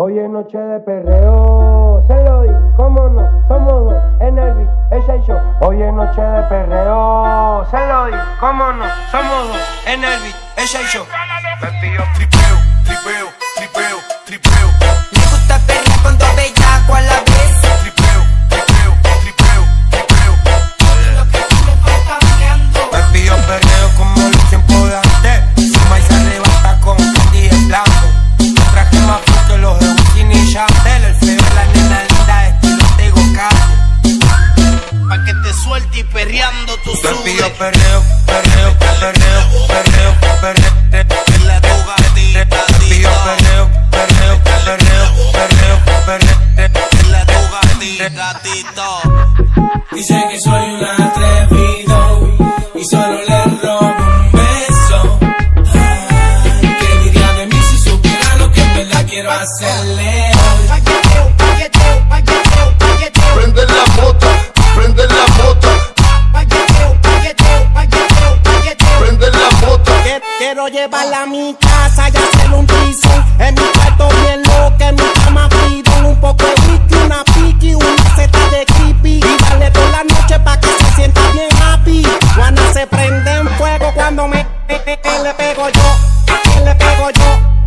Hoy es noche de perreo, se lo di, cómo no, somos dos, en el beat, ella y yo. Hoy es noche de perreo, se lo di, cómo no, somos dos, en el beat, ella y yo. Tripeo, tripeo, tripeo, tripeo, perreando tú Me perreo, perreo, perreo, perreo, perreo. En la tu gatita, Me pidió perreo, perreo, perreo, perreo, perreo. En la. Dice que soy llevarla a mi casa y hacerle un piso. En mi cuarto bien loco, en mi cama piden un poco de whisky, una piqui, una seta de creepy. Y darle toda la noche pa' que se sienta bien happy. Juana se prende en fuego cuando me, me, le pego yo, le pego yo.